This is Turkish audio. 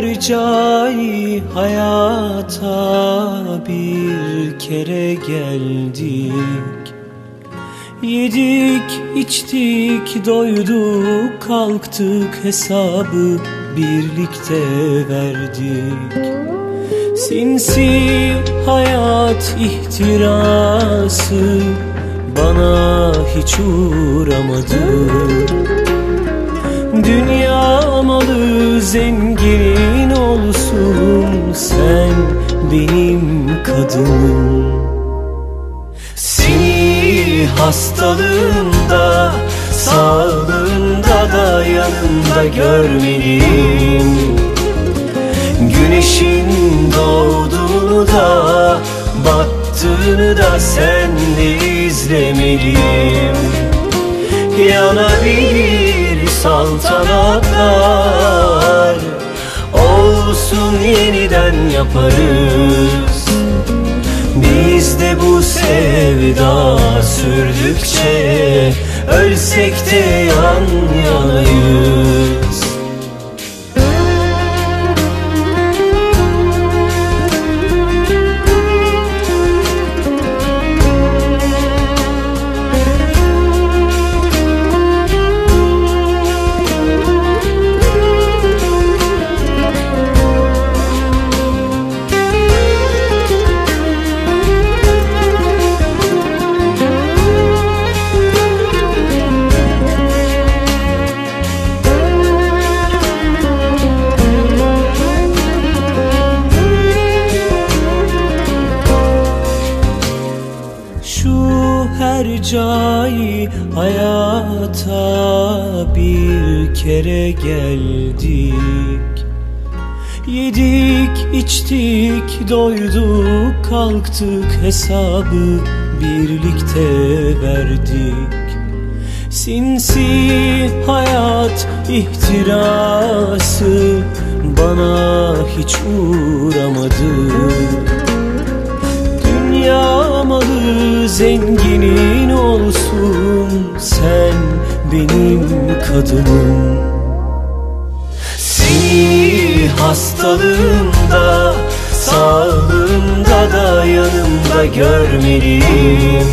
hercai hayata bir kere geldik. Yedik, içtik, doyduk, kalktık hesabı birlikte verdik. Sinsi hayat ihtirası bana hiç uğramadı Dünya malı zengin olsun sen benim kadınım. Seni hastalığında sağlığında da yanımda görmeliyim. Güneşin doğduğunu da battığını da senle izlemeliyim. Yanabilir saltanatlar. Olsun yeniden yaparız. Biz de bu sevda sürdükçe Ölsek de yan yanayız Şu hercai hayata bir kere geldik. Yedik, içtik, doyduk, kalktık hesabı birlikte verdik. Sinsi hayat ihtirası bana hiç uğramadı olsun Sen benim kadınım. Seni hastalığında Sağlığında da yanımda görmeliyim